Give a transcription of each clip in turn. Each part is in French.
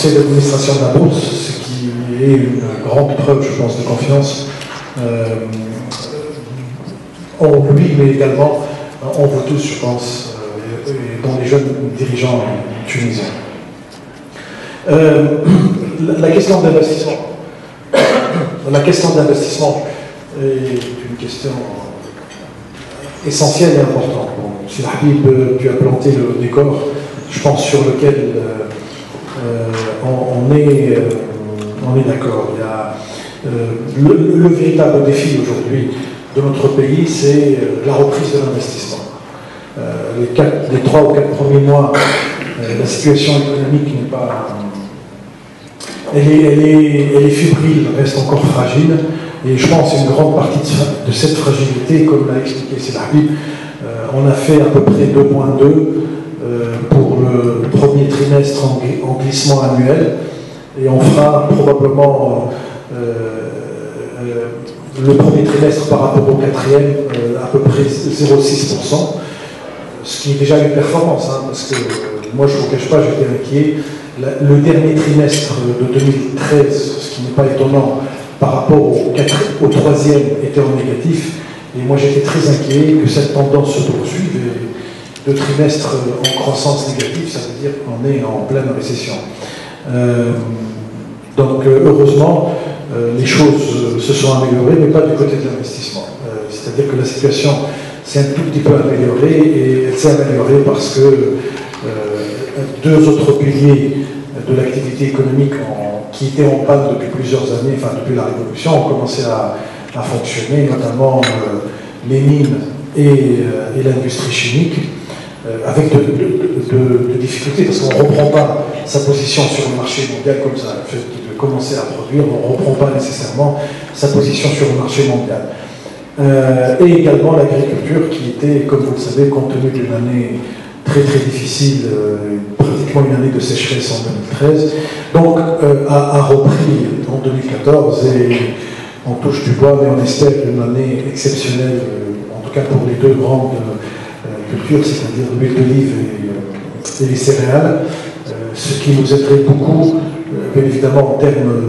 conseil d'administration de la bourse, ce qui est une grande preuve, je pense, de confiance en lui, mais également en vous tous, je pense, et dans les jeunes dirigeants tunisiens. la question d'investissement. La question d'investissement est une question essentielle et importante. si Habib, tu as planté le décor, je pense, sur lequel euh, on, est, euh, est d'accord. Le, véritable défi aujourd'hui de notre pays, c'est euh, la reprise de l'investissement. les, trois ou quatre premiers mois, la situation économique n'est pas elle est, elle, est, elle est, fébrile, reste encore fragile. Et je pense qu'une grande partie de, cette fragilité, comme l'a expliqué Sélahbi, euh, on a fait à peu près 2.2 euh, pour le en, glissement annuel. Et on fera probablement euh, euh, le premier trimestre par rapport au quatrième à peu près 0,6%. Ce qui est déjà une performance, hein, parce que moi je ne vous cache pas, j'étais inquiet le dernier trimestre de 2013, ce qui n'est pas étonnant par rapport au, troisième, était en négatif. Et moi j'étais très inquiet que cette tendance se poursuive. De trimestre en croissance négative, ça veut dire qu'on est en pleine récession. Euh, donc euh, heureusement, euh, les choses se sont améliorées, mais pas du côté de l'investissement. C'est-à-dire que la situation s'est un tout petit peu améliorée, et elle s'est améliorée parce que deux autres piliers de l'activité économique qui étaient en panne depuis plusieurs années, enfin depuis la Révolution, ont commencé à, fonctionner, notamment les mines et, l'industrie chimique, avec de, difficultés, parce qu'on ne reprend pas sa position sur le marché mondial comme ça, le fait de commencer à produire, on ne reprend pas nécessairement sa position sur le marché mondial. et également l'agriculture qui était, comme vous le savez, compte tenu d'une année très très difficile, pratiquement une année de sécheresse en 2013. Donc euh, a, repris en 2014 et on touche du bois, mais on espère une année exceptionnelle, euh, en tout cas pour les deux grandes euh, c'est-à-dire l'huile d'olive et, les céréales, ce qui nous aiderait beaucoup, bien évidemment en termes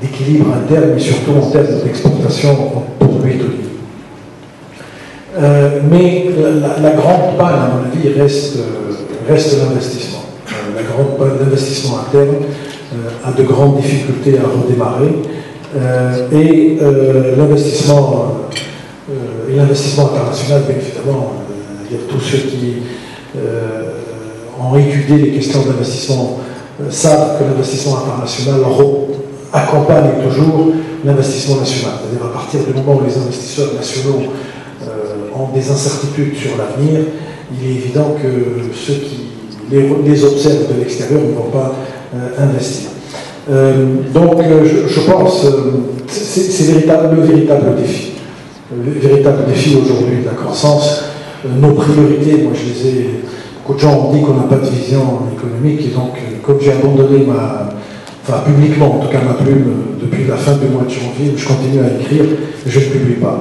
d'équilibre interne, mais surtout en termes d'exportation pour l'huile d'olive. mais la, grande panne, à mon avis, reste reste l'investissement. Euh, la grande panne d'investissement interne euh, a de grandes difficultés à redémarrer euh, et l'investissement international, bien évidemment, a tous ceux qui ont étudié les questions d'investissement savent que l'investissement international accompagne toujours l'investissement national. C'est-à-dire à partir du moment où les investisseurs nationaux ont des incertitudes sur l'avenir, il est évident que ceux qui les, observent de l'extérieur ne vont pas euh, investir. Euh, donc euh, je, pense c'est le véritable défi. Le véritable défi aujourd'hui de la croissance. Nos priorités, moi je les ai. Beaucoup de gens ont dit qu'on n'a pas de vision économique et donc comme j'ai abandonné ma, enfin publiquement en tout cas ma plume depuis la fin du mois de janvier, je continue à écrire, je ne publie pas.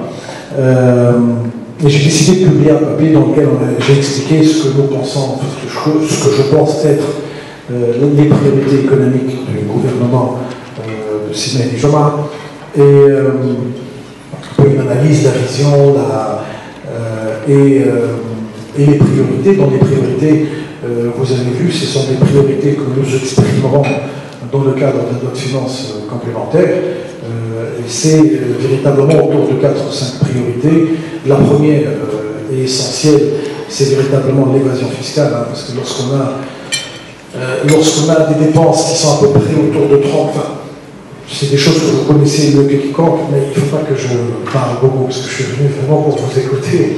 Et j'ai décidé de publier un papier dans lequel j'ai expliqué ce que nous pensons, ce que je pense être euh, les priorités économiques du gouvernement euh, de Sidney Joma et euh, une analyse, la vision la, et, et, les priorités. Dans les priorités, vous avez vu, ce sont des priorités que nous exprimerons dans le cadre de notre finance complémentaire. et c'est véritablement autour de 4 ou 5 priorités la première euh, et essentielle, c'est véritablement l'évasion fiscale, hein, parce que lorsqu'on a, euh, lorsqu'on a des dépenses qui sont à peu près autour de 30, enfin, c'est des choses que vous connaissez mieux que quiconque, mais il ne faut pas que je parle beaucoup, parce que je suis venu vraiment pour vous écouter.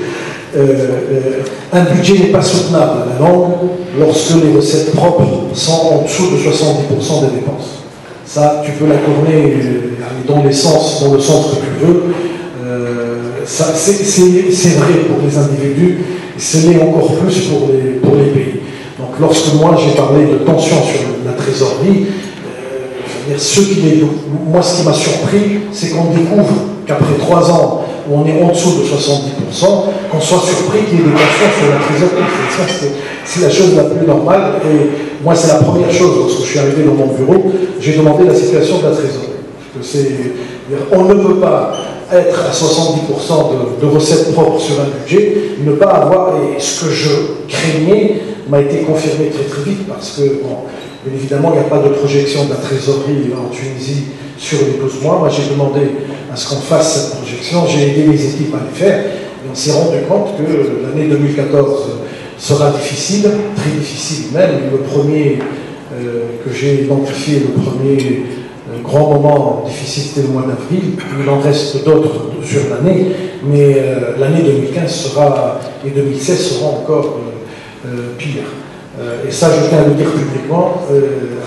Euh, un budget n'est pas soutenable à la langue lorsque les recettes propres sont en dessous de 70% des dépenses. Ça, tu peux la tourner dans, les sens, dans le sens que tu veux c'est vrai pour les individus, c'est encore plus pour les, pays. Donc lorsque moi j'ai parlé de tension sur la trésorerie, euh, ce qui moi ce qui m'a surpris, c'est qu'on découvre qu'après trois ans on est en dessous de 70%, qu'on soit surpris qu'il y ait des tensions sur la trésorerie. C'est la chose la plus normale. Et moi, c'est la première chose, lorsque je suis arrivé dans mon bureau, j'ai demandé la situation de la trésorerie. on ne peut pas être à 70% de, recettes propres sur un budget, ne pas avoir, et ce que je craignais m'a été confirmé très très vite, parce que, bien évidemment, il n'y a pas de projection de la trésorerie en Tunisie sur les 12 mois. Moi, j'ai demandé à ce qu'on fasse cette projection, j'ai aidé les équipes à les faire, et on s'est rendu compte que l'année 2014 sera difficile, très difficile même. Le premier euh, que j'ai identifié, le premier grand moment difficile, c'était le mois d'avril. Il en reste d'autres sur l'année, mais euh, l'année 2015 sera, et 2016 sera encore euh, euh, pire. et ça, je tiens à le dire publiquement,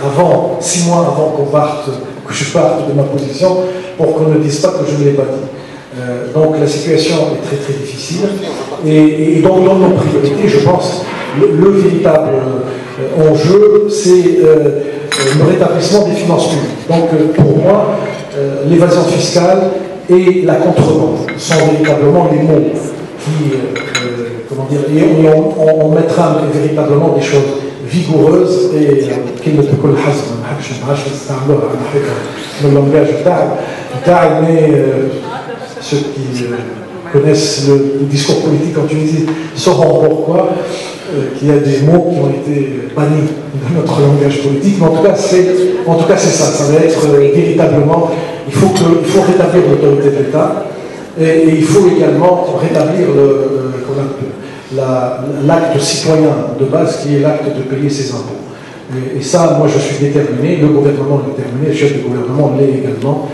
avant, six mois avant qu'on parte, que je parte de ma position, pour qu'on ne dise pas que je ne l'ai pas dit. donc la situation est très très difficile. Et, donc dans nos priorités, je pense, le véritable enjeu, c'est le rétablissement des finances publiques. Donc euh, pour moi, euh, l'évasion fiscale et la contrebande sont véritablement les mots qui, euh, comment dire, on, mettra véritablement des choses vigoureuses et qui ne peut que le le langage mais ceux qui connaissent le, discours politique en Tunisie sauront pourquoi euh, qu'il y a des mots qui ont été bannis de notre langage politique, mais en tout cas, c'est, en tout cas, c'est ça. Ça va être euh, véritablement. Il faut, que, il faut rétablir l'autorité de l'État et, il faut également rétablir l'acte citoyen de base qui est l'acte de payer ses impôts. Et, ça, moi, je suis déterminé, le gouvernement est déterminé, le chef du gouvernement l'est également.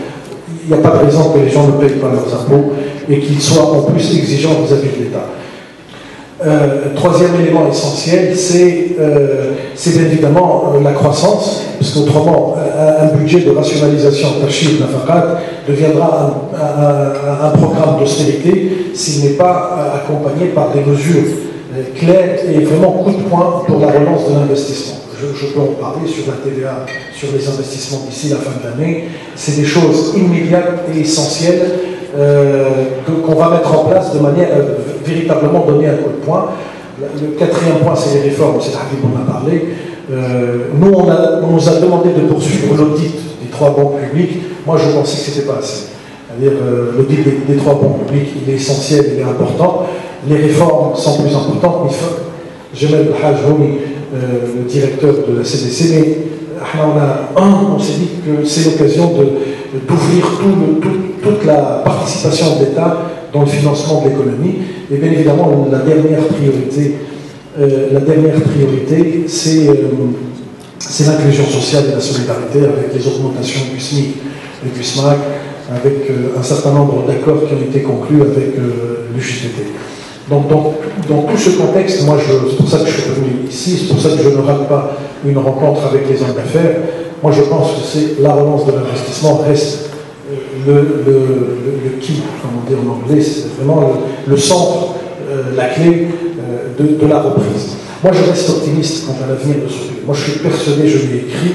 Il n'y a pas de raison que les gens ne payent pas leurs impôts et qu'ils soient en plus exigeants vis-à-vis de l'État. Euh, troisième élément essentiel, c'est euh, évidemment euh, la croissance, parce qu'autrement, un, budget de rationalisation Tachir Nafakat deviendra un, un, programme d'austérité s'il n'est pas accompagné par des mesures claires et vraiment coup de poing pour la relance de l'investissement. Je, peux en parler sur la TVA, sur les investissements d'ici la fin de l'année. C'est des choses immédiates et essentielles qu'on va mettre en place de manière véritablement donner un coup de poing. Le quatrième point, c'est les réformes, c'est Habib en a parlé. Euh, nous, on, nous a demandé de poursuivre l'audit des trois banques publiques. Moi, je pensais que ce n'était pas assez. C'est-à-dire, euh, l'audit des, trois banques publiques, il est essentiel, il est important. Les réformes sont plus importantes, mais Jamel Haj euh, le directeur de la CDC, mais on, a, on s'est dit que c'est l'occasion d'ouvrir tout toute la participation de l'État dans le financement de l'économie. Et bien évidemment, la dernière priorité, euh, priorité, c'est euh, l'inclusion sociale et la solidarité avec les augmentations du SMIC et du SMAC, avec euh, un certain nombre d'accords qui ont été conclus avec l'UJTT. Donc, dans, tout ce contexte, moi, c'est pour ça que je suis venu ici, c'est pour ça que je ne rate pas une rencontre avec les hommes d'affaires. Moi, je pense que c'est la relance de l'investissement reste le, le, qui, comme on dit en anglais, c'est vraiment le, centre, euh, la clé euh, de, la reprise. Moi, je reste optimiste quant à l'avenir de ce pays. Moi, je suis persuadé, je l'ai écrit,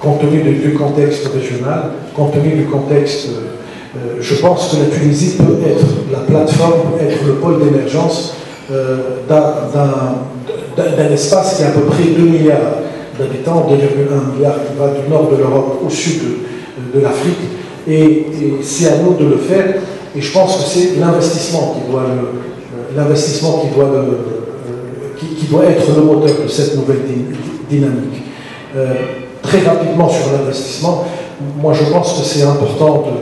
compte tenu du, contexte régional, compte tenu du contexte, euh, je pense que la Tunisie peut être plateforme, être le pôle d'émergence d'un espace qui a à peu près 2 milliards d'habitants, 2,1 milliards qui va du nord de l'Europe au sud de l'Afrique et, c'est à nous de le faire. Et je pense que c'est l'investissement qui doit euh, l'investissement qui doit euh, qui, doit être le moteur de cette nouvelle dynamique. Euh, très rapidement sur l'investissement, moi je pense que c'est important de,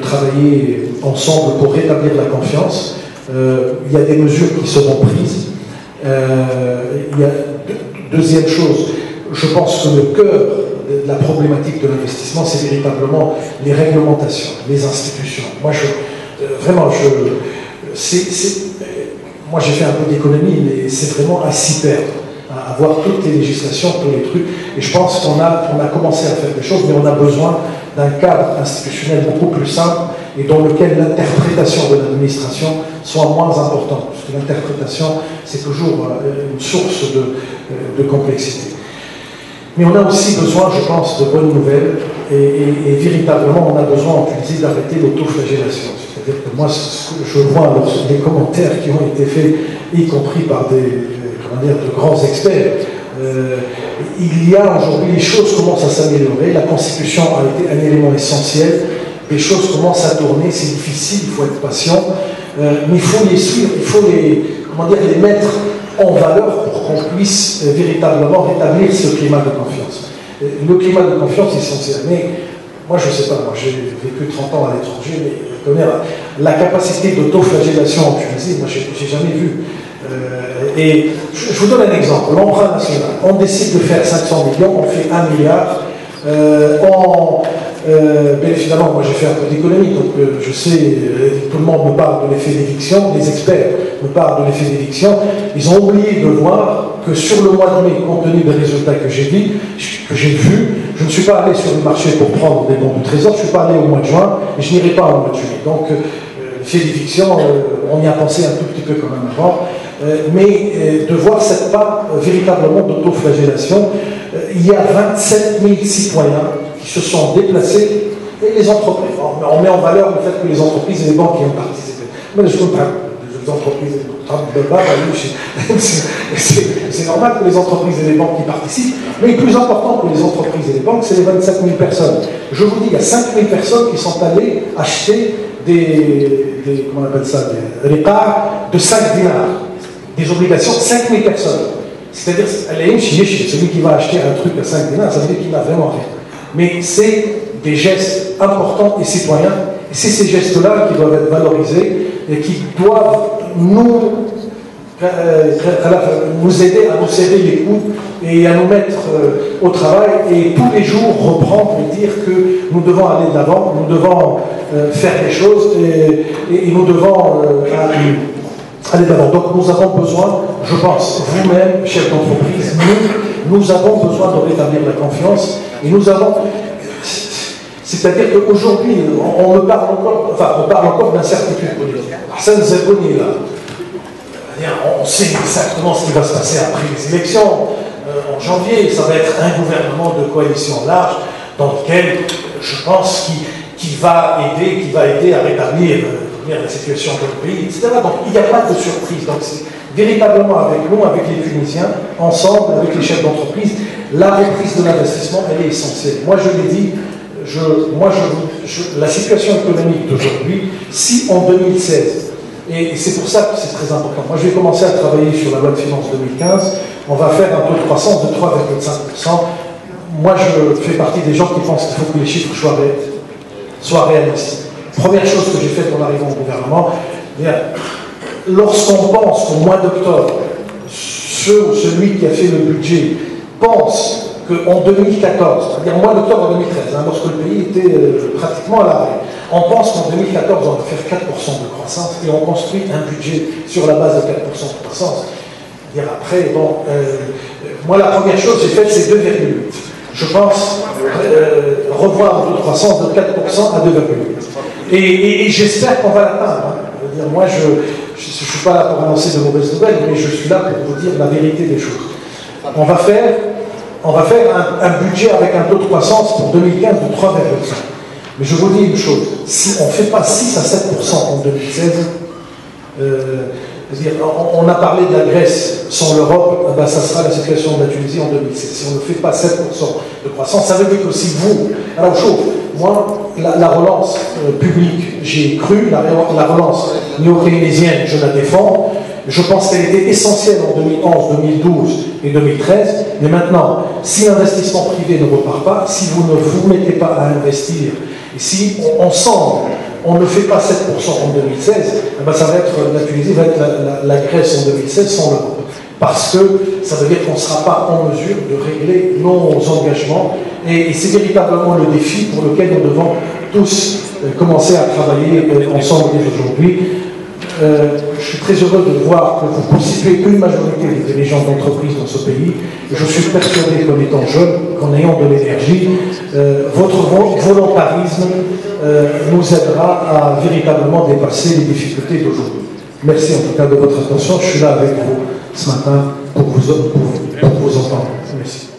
travailler ensemble pour rétablir la confiance. il y a des mesures qui seront prises. a, deuxième chose, je pense que le cœur la problématique de l'investissement, c'est véritablement les réglementations, les institutions. Moi, je, euh, vraiment, je, moi, j'ai fait un peu d'économie, mais c'est vraiment à s'y perdre, à avoir toutes les législations, tous les trucs. Et je pense qu'on a, a commencé à faire des choses, mais on a besoin d'un cadre institutionnel beaucoup plus simple et dans lequel l'interprétation de l'administration soit moins importante, parce que l'interprétation, c'est toujours euh, une source de, euh, de complexité. Mais on a aussi besoin, je pense, de bonnes nouvelles et, véritablement, on a besoin en Tunisie d'arrêter l'autoflagellation. C'est-à-dire que moi, je vois les commentaires qui ont été faits, y compris par des dire, de grands experts, il y a aujourd'hui, les choses commencent à s'améliorer, la Constitution a été un élément essentiel, les choses commencent à tourner, c'est difficile, il faut être patient, mais il faut les suivre, il faut les, comment dire, les mettre en valeur pour qu'on puisse véritablement rétablir ce climat de confiance. Le climat de confiance est essentiel, mais moi je ne sais pas, moi j'ai vécu 30 ans à l'étranger, mais la, capacité d'autoflagellation en Tunisie, moi, je n'ai jamais vu. Euh, et je, vous donne un exemple. L'emprunt national, on décide de faire 500 millions, on fait 1 milliard. Euh, euh, bien évidemment, moi j'ai fait un peu d'économie, donc je sais, tout le monde me parle de l'effet d'éviction, les experts me parlent de l'effet d'éviction. Ils ont oublié de voir que sur le mois de mai, compte tenu des résultats que j'ai dit, que j'ai vus, je ne suis pas allé sur le marché pour prendre des bons du trésor, je ne suis pas allé au mois de juin et je n'irai pas au mois de juillet. Donc, euh, l'effet d'éviction, euh, on y a pensé un tout petit peu quand même avant. Euh, mais euh, de voir cette part véritablement d'autoflagellation, il y a 27 000 citoyens qui se sont déplacés et les entreprises. On met en valeur le fait que les entreprises et les banques y ont participé. Mais je comprends entreprises, c'est normal que les entreprises et les banques y participent, mais le plus important que les entreprises et les banques, c'est les 27 000 personnes. Je vous dis, il y a 5 000 personnes qui sont allées acheter des, des comment on appelle ça, des parts de 5 dinars, des obligations de 5 000 personnes. C'est-à-dire, celui qui va acheter un truc à 5 dinars, ça veut dire qu'il n'a vraiment rien. Mais c'est des gestes importants et citoyens, et c'est ces gestes-là qui doivent être valorisés et qui doivent nous, euh, nous aider à nous serrer les coudes et à nous mettre euh, au travail et tous les jours reprendre et dire que nous devons aller de l'avant, nous devons euh, faire des choses et, nous devons de l'avant. Donc nous avons besoin, je pense, vous-même, chef d'entreprise, nous, nous avons besoin de rétablir la confiance et nous avons c'est-à-dire qu'aujourd'hui, on, parle encore, enfin, on parle encore d'incertitude politique. Hassan Zagouni, là, on sait exactement ce qui va se passer après les élections. Euh, en janvier, ça va être un gouvernement de coalition large dans lequel je pense qu'il va aider, qui va aider à rétablir la situation de le pays, etc. Donc il n'y a pas de surprise. Donc c'est véritablement avec nous, avec les Tunisiens, ensemble, avec les chefs d'entreprise, la reprise de l'investissement, elle est essentielle. Moi je l'ai dit, la situation économique d'aujourd'hui, si en 2016 et c'est pour ça que c'est très important. Moi, je vais commencer à travailler sur la loi de finances 2015. On va faire un taux de croissance de 3,5%. Moi, je fais partie des gens qui pensent qu'il faut que les chiffres soient, soient réalistes. Première chose que j'ai faite en arrivant au gouvernement, lorsqu'on pense qu'au mois d'octobre, celui qui a fait le budget pense qu'en 2014, c'est-à-dire mois d'octobre 2013, hein, lorsque le pays était euh, pratiquement à l'arrêt, on pense qu'en 2014, on va faire 4% de croissance et on construit un budget sur la base de 4% de croissance. Après, bon, euh, moi la première chose que j'ai faite, c'est 2,8. Je pense euh, revoir de croissance de 4% à 2,8. Et, j'espère qu'on va l'atteindre. Hein. Moi, je ne suis pas là pour annoncer de mauvaises nouvelles, mais je suis là pour vous dire la vérité des choses. On va faire un, budget avec un taux de croissance pour 2015 de 3,5. Mais je vous dis une chose, si on ne fait pas 6 à 7% en 2016, euh, on, a parlé de la Grèce sans l'Europe, eh ben, ça sera la situation de la Tunisie en 2016. Si on ne fait pas 7% de croissance, ça veut dire que si vous, alors chaud, moi, la, relance euh, publique, j'y ai cru, la, la relance néo-keynésienne, je la défends, je pense qu'elle était essentielle en 2011, 2012 et 2013. Mais maintenant, si l'investissement privé ne repart pas, si vous ne vous mettez pas à investir, si ensemble, on ne fait pas 7% en 2016, eh ben ça va être, la Tunisie va être la, Grèce en 2016 sans l'Europe. Parce que ça veut dire qu'on ne sera pas en mesure de régler nos engagements. Et, c'est véritablement le défi pour lequel nous devons tous euh, commencer à travailler euh, ensemble aujourd'hui. Euh, je suis très heureux de voir que vous constituez une majorité des dirigeants d'entreprise dans ce pays. je suis persuadé qu'en étant jeune, qu'en ayant de l'énergie, euh, votre volontarisme euh, nous aidera à véritablement dépasser les difficultés d'aujourd'hui. Merci en tout cas de votre attention. Je suis là avec vous ce matin pour vous, pour vous entendre. Merci.